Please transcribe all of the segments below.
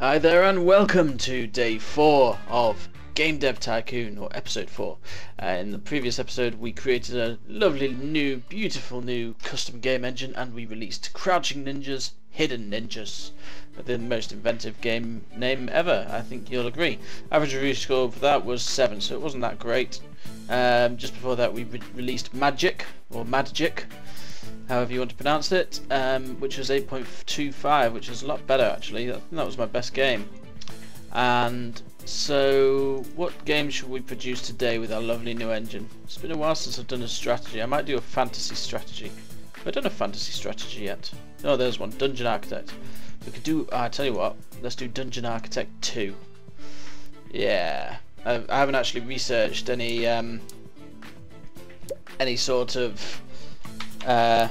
Hi there and welcome to day 4 of Game Dev Tycoon, or episode 4. Uh, in the previous episode we created a lovely new, beautiful new custom game engine and we released Crouching Ninjas, Hidden Ninjas. The most inventive game name ever, I think you'll agree. Average review score for that was 7, so it wasn't that great. Um, just before that we re released Magic, or Magic, however you want to pronounce it, um, which was 8.25, which is a lot better actually. That, that was my best game. And so, what game should we produce today with our lovely new engine? It's been a while since I've done a strategy. I might do a fantasy strategy. I've done a fantasy strategy yet. Oh, there's one. Dungeon Architect. We could do. I tell you what. Let's do Dungeon Architect 2. Yeah. I, I haven't actually researched any um, any sort of uh,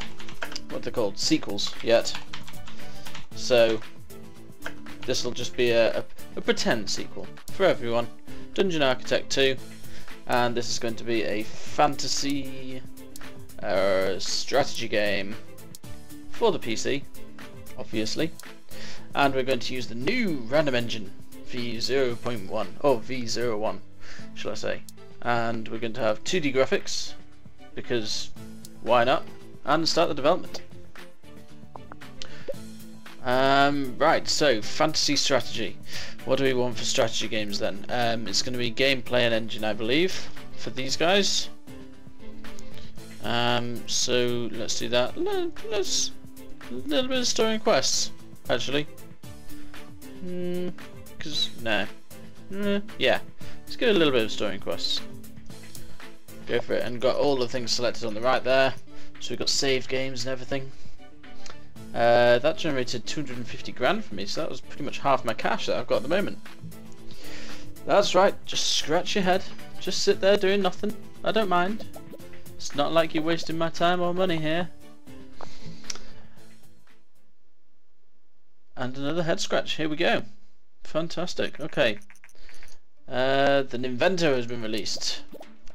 what they're called sequels yet. So this will just be a, a, a, pretend sequel for everyone. Dungeon Architect 2 and this is going to be a fantasy uh, strategy game for the PC obviously and we're going to use the new random engine V0.1 or V01 shall I say and we're going to have 2D graphics because why not and start the development. Um, right, so fantasy strategy. What do we want for strategy games then? Um, it's going to be gameplay and engine, I believe, for these guys. Um, so let's do that. Let's a little bit of story and quests, actually. Because hmm, no, mm, yeah, let's get a little bit of story and quests. Go for it, and got all the things selected on the right there. So we've got save games and everything. Uh, that generated 250 grand for me, so that was pretty much half my cash that I've got at the moment. That's right, just scratch your head. Just sit there doing nothing. I don't mind. It's not like you're wasting my time or money here. And another head scratch. Here we go. Fantastic. Okay. Uh, the Inventor has been released.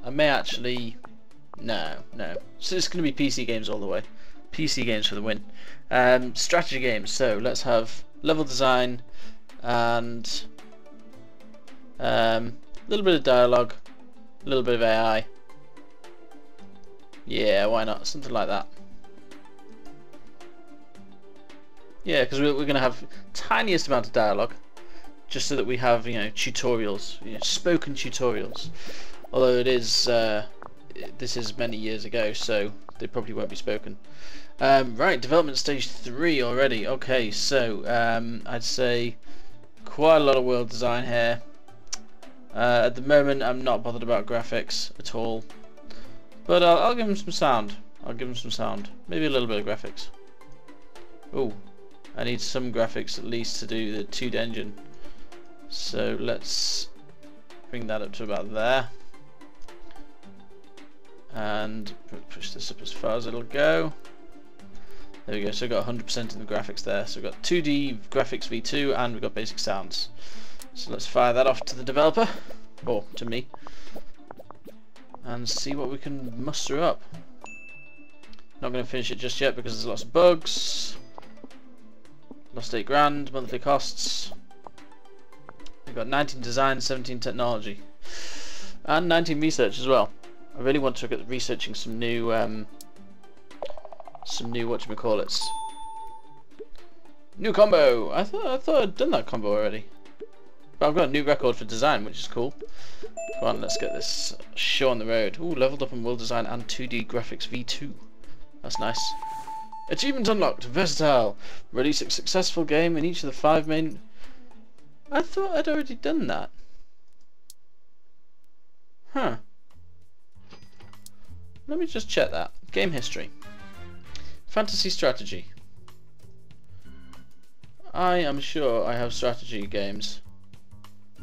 I may actually no, no. So it's going to be PC games all the way. PC games for the win. Um, strategy games. So let's have level design and a um, little bit of dialogue, a little bit of AI. Yeah, why not? Something like that. Yeah, because we're, we're going to have tiniest amount of dialogue, just so that we have you know tutorials, you know, spoken tutorials. Although it is uh, this is many years ago, so they probably won't be spoken. Um, right, development stage 3 already. Okay, so um, I'd say quite a lot of world design here. Uh, at the moment, I'm not bothered about graphics at all. But I'll, I'll give them some sound. I'll give them some sound. Maybe a little bit of graphics. Oh, I need some graphics at least to do the 2D engine. So let's bring that up to about there and push this up as far as it'll go. There we go, so we've got 100% in the graphics there. So we've got 2D graphics v2 and we've got basic sounds. So let's fire that off to the developer, or to me, and see what we can muster up. Not going to finish it just yet because there's lots of bugs. Lost 8 grand, monthly costs. We've got 19 design, 17 technology. And 19 research as well. I really want to look at researching some new, um, some new what you call it, new combo. I thought I thought I'd done that combo already, but I've got a new record for design, which is cool. Come on, let's get this show on the road. Ooh, leveled up in world design and 2D graphics V2. That's nice. Achievement unlocked. Versatile. Release a successful game in each of the five main. I thought I'd already done that. Huh. Let me just check that. Game history. Fantasy strategy. I am sure I have strategy games.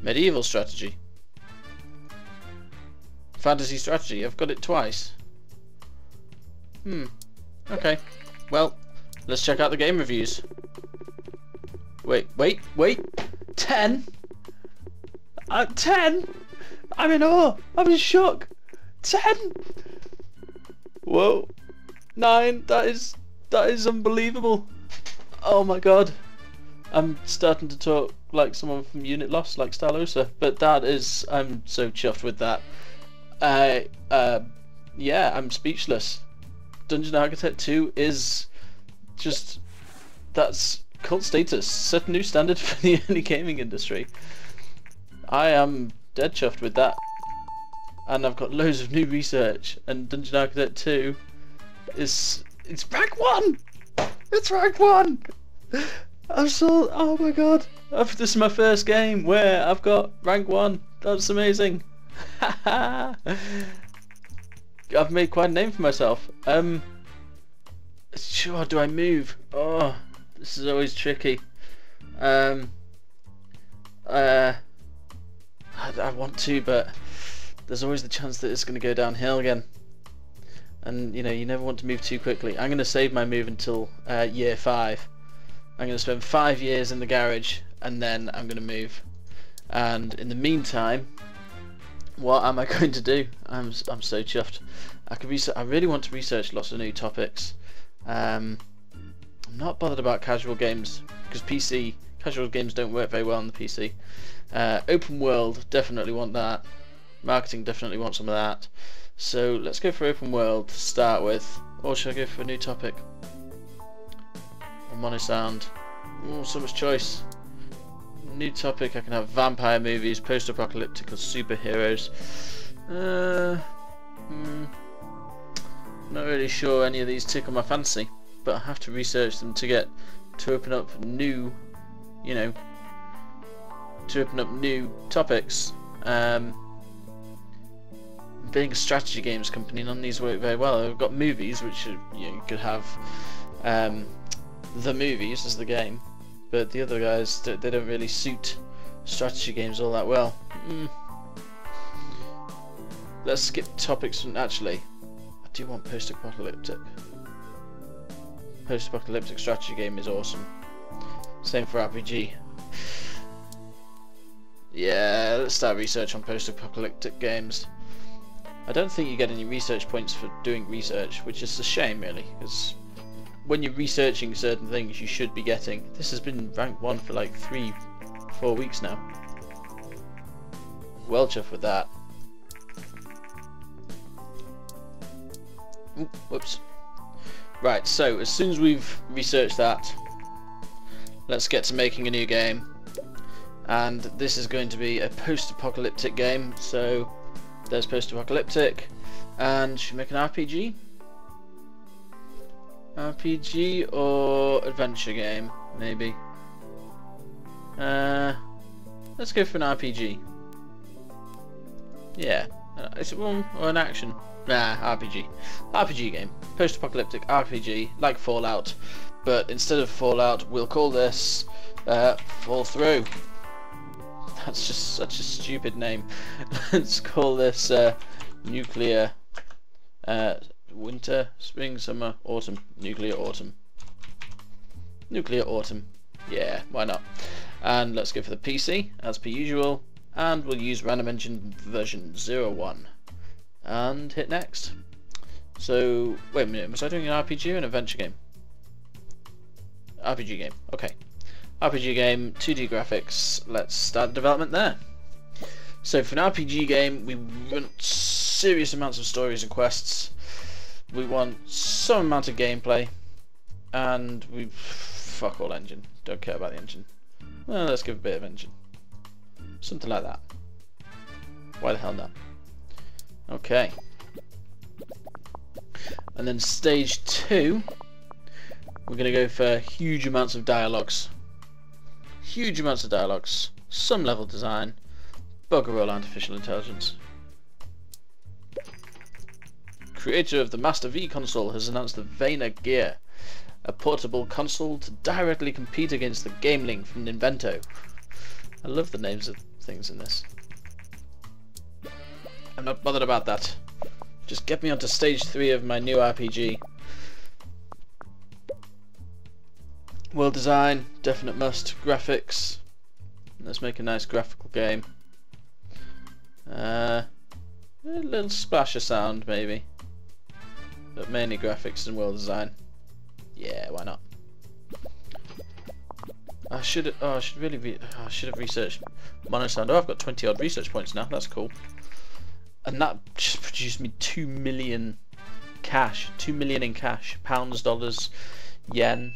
Medieval strategy. Fantasy strategy. I've got it twice. Hmm. Okay. Well, let's check out the game reviews. Wait, wait, wait. Ten? Uh, ten? I'm in awe. I'm in shock. Ten? Whoa. Nine. That is that is unbelievable. Oh my god. I'm starting to talk like someone from Unit Lost, like Stalosa, but that is, I'm so chuffed with that. I, uh, yeah, I'm speechless. Dungeon Architect 2 is just, that's cult status, set a new standard for the early gaming industry. I am dead chuffed with that. And I've got loads of new research, and Dungeon Architect 2 is, it's rank 1! It's rank 1! I'm so, oh my god. This is my first game where I've got rank 1. That's amazing. I've made quite a name for myself. Um, sure, do I move? Oh, this is always tricky. Um, uh, I, I want to, but there's always the chance that it's going to go downhill again. And, you know, you never want to move too quickly. I'm going to save my move until uh, year 5. I'm going to spend 5 years in the garage and then I'm going to move. And in the meantime, what am I going to do? I'm I'm so chuffed. I could research. I really want to research lots of new topics. Um, I'm not bothered about casual games because PC casual games don't work very well on the PC. Uh, open world definitely want that. Marketing definitely want some of that. So let's go for open world to start with. Or should I go for a new topic? Mono sound. Oh, so much choice. New topic, I can have vampire movies, post-apocalyptic or superheroes. Uh, hmm, not really sure any of these tickle my fancy, but I have to research them to get to open up new, you know, to open up new topics. Um, being a strategy games company, none of these work very well. I've got movies, which you, know, you could have um, the movies as the game, but the other guys they don't really suit strategy games all that well. Mm. Let's skip topics from actually. I do want post-apocalyptic. Post-apocalyptic strategy game is awesome. Same for RPG. Yeah, let's start research on post-apocalyptic games. I don't think you get any research points for doing research, which is a shame really, because when you're researching certain things you should be getting. This has been rank 1 for like 3, 4 weeks now. Well chuffed with that. Ooh, whoops. Right, so as soon as we've researched that, let's get to making a new game. And this is going to be a post-apocalyptic game, so there's post-apocalyptic. And should make an RPG? RPG or adventure game, maybe. Uh, let's go for an RPG. Yeah, uh, is it one or an action? Nah, RPG. RPG game. Post-apocalyptic RPG, like Fallout. But instead of Fallout, we'll call this uh, Fall Through. That's just such a stupid name. Let's call this uh, Nuclear uh, winter, spring, summer, autumn, nuclear autumn. Nuclear autumn. Yeah, why not? And let's go for the PC, as per usual, and we'll use Random Engine version 01. And hit next. So, wait a minute, was I doing an RPG or an adventure game? RPG game, okay. RPG game, 2D graphics, let's start development there. So for an RPG game, we want serious amounts of stories and quests we want some amount of gameplay, and we fuck all engine. Don't care about the engine. Well, let's give a bit of engine. Something like that. Why the hell not? Okay. And then stage two, we're going to go for huge amounts of dialogues. Huge amounts of dialogues. Some level design. Bugger all artificial intelligence creator of the Master V console, has announced the Vena Gear, a portable console to directly compete against the Gameling from Ninvento. I love the names of things in this. I'm not bothered about that. Just get me onto stage 3 of my new RPG. World design, definite must. Graphics. Let's make a nice graphical game. Uh, a little splash of sound, maybe but mainly graphics and world design. Yeah, why not? I should oh, I should really be oh, I should have researched Monosound. Oh, I've got 20 odd research points now. That's cool. And that just produced me 2 million cash. 2 million in cash. Pounds, dollars, yen,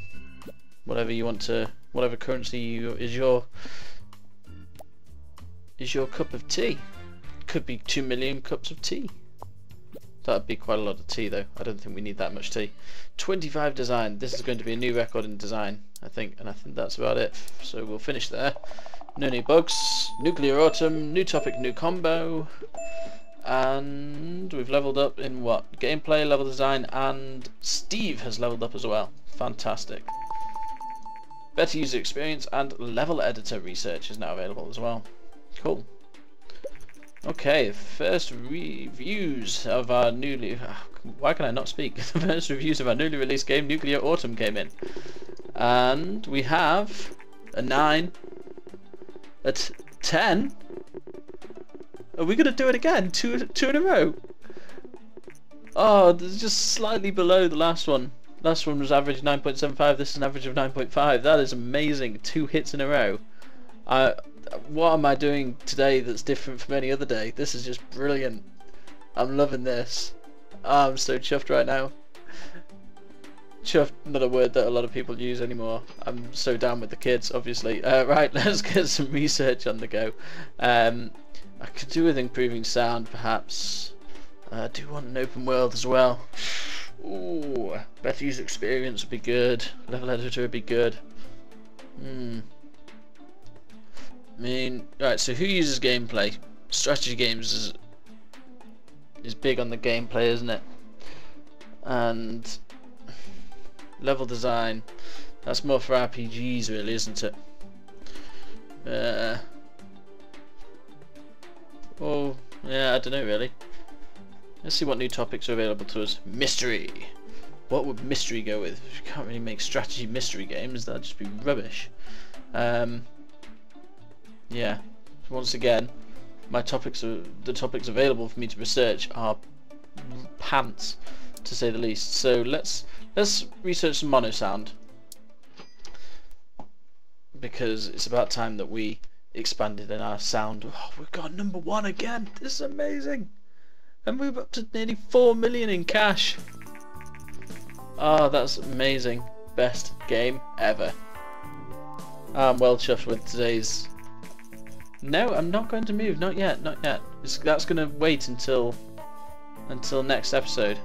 whatever you want to whatever currency you, is your is your cup of tea. Could be 2 million cups of tea. That'd be quite a lot of tea though. I don't think we need that much tea. 25 design. This is going to be a new record in design, I think, and I think that's about it. So we'll finish there. No new bugs. Nuclear Autumn. New topic, new combo. And we've leveled up in what? Gameplay, level design, and Steve has leveled up as well. Fantastic. Better user experience and level editor research is now available as well. Cool. Okay, first reviews of our newly... Why can I not speak? the first reviews of our newly released game, Nuclear Autumn, came in. And we have a 9, a 10. Are we going to do it again? Two, two in a row? Oh, this is just slightly below the last one. Last one was average 9.75, this is an average of 9.5. That is amazing. Two hits in a row. I what am I doing today that's different from any other day? This is just brilliant. I'm loving this. Oh, I'm so chuffed right now. Chuffed, not a word that a lot of people use anymore. I'm so down with the kids, obviously. Uh, right, let's get some research on the go. Um, I could do with improving sound, perhaps. Uh, I do want an open world as well. Ooh, better user experience would be good. Level editor would be good. Hmm. I mean, right, so who uses gameplay? Strategy games is, is big on the gameplay, isn't it? And level design, that's more for RPGs really, isn't it? Uh, oh, yeah, I don't know really. Let's see what new topics are available to us. Mystery! What would mystery go with? We can't really make strategy mystery games, that'd just be rubbish. Um, yeah, once again, my topics are the topics available for me to research are pants, to say the least. So let's let's research some mono sound because it's about time that we expanded in our sound. Oh, we've got number one again. This is amazing, and we're up to nearly four million in cash. Oh, that's amazing. Best game ever. I'm well chuffed with today's no, I'm not going to move. Not yet. Not yet. It's, that's going to wait until until next episode.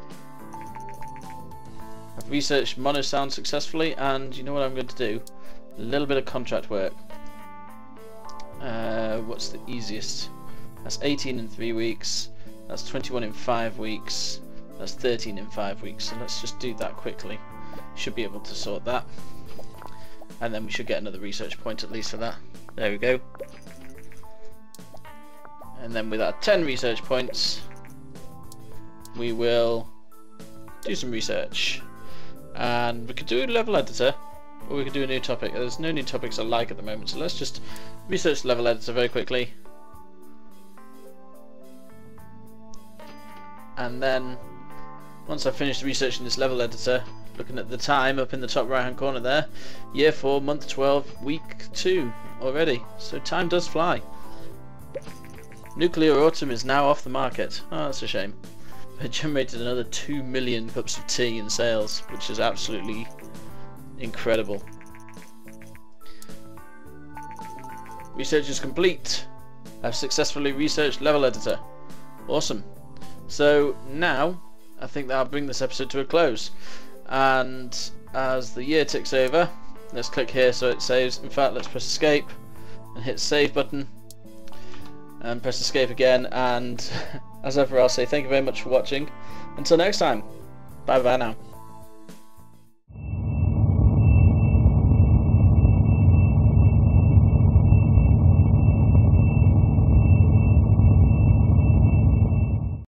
I've researched mono sound successfully, and you know what I'm going to do? A little bit of contract work. Uh, what's the easiest? That's 18 in three weeks. That's 21 in five weeks. That's 13 in five weeks. So let's just do that quickly. Should be able to sort that. And then we should get another research point at least for that. There we go and then with our 10 research points we will do some research and we could do a level editor or we could do a new topic there's no new topics I like at the moment so let's just research level editor very quickly and then once I've finished researching this level editor looking at the time up in the top right hand corner there year 4 month 12 week 2 already so time does fly Nuclear Autumn is now off the market. Oh, that's a shame. It generated another 2 million cups of tea in sales, which is absolutely incredible. Research is complete. I've successfully researched Level Editor. Awesome. So now, I think that'll bring this episode to a close. And as the year ticks over, let's click here so it saves. In fact, let's press escape and hit save button and press escape again and as ever I'll say thank you very much for watching until next time bye bye now